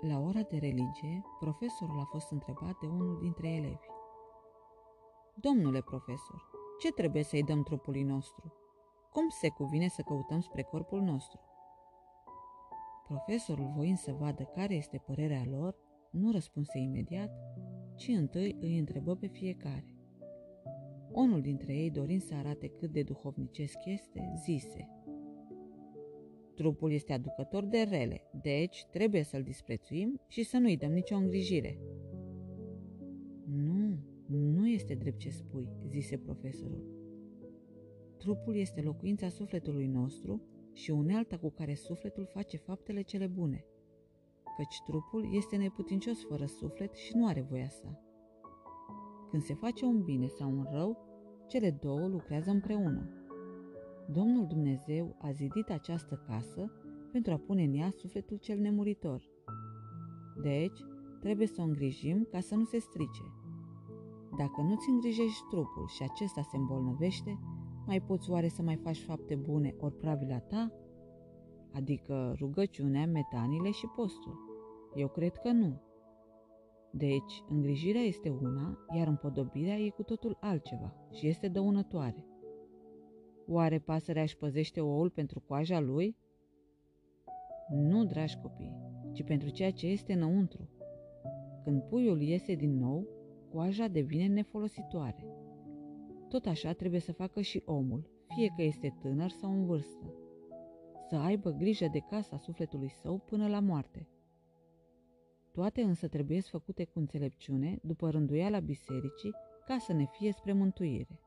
La ora de religie, profesorul a fost întrebat de unul dintre elevi. Domnule profesor, ce trebuie să-i dăm trupului nostru? Cum se cuvine să căutăm spre corpul nostru? Profesorul, voind să vadă care este părerea lor, nu răspunse imediat, ci întâi îi întrebă pe fiecare. Unul dintre ei, dorind să arate cât de duhovnicesc este, zise Trupul este aducător de rele, deci trebuie să-l disprețuim și să nu-i dăm nicio îngrijire. Nu, nu este drept ce spui, zise profesorul. Trupul este locuința sufletului nostru și unealta cu care sufletul face faptele cele bune, căci trupul este neputincios fără suflet și nu are voia sa. Când se face un bine sau un rău, cele două lucrează împreună. Domnul Dumnezeu a zidit această casă pentru a pune în ea sufletul cel nemuritor. Deci, trebuie să o îngrijim ca să nu se strice. Dacă nu-ți îngrijești trupul și acesta se îmbolnăvește, mai poți oare să mai faci fapte bune ori pravila ta? Adică rugăciunea, metanile și postul. Eu cred că nu. Deci, îngrijirea este una, iar împodobirea e cu totul altceva și este dăunătoare. Oare pasărea își păzește oul pentru coaja lui? Nu, dragi copii, ci pentru ceea ce este înăuntru. Când puiul iese din nou, coaja devine nefolositoare. Tot așa trebuie să facă și omul, fie că este tânăr sau în vârstă. Să aibă grijă de casa sufletului său până la moarte. Toate însă trebuie făcute cu înțelepciune, după rânduiala bisericii, ca să ne fie spre mântuire.